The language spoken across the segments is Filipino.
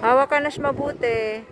Hawakan nas mabuti.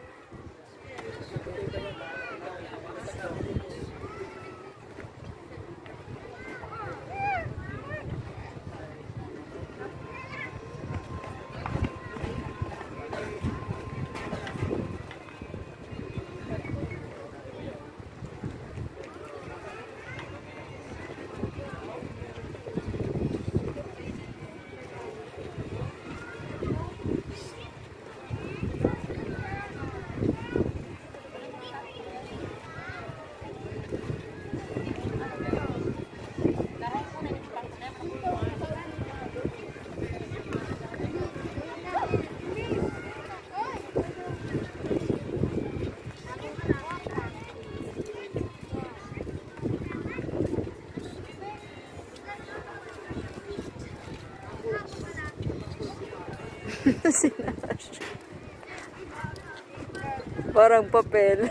Sinash. Parang papel.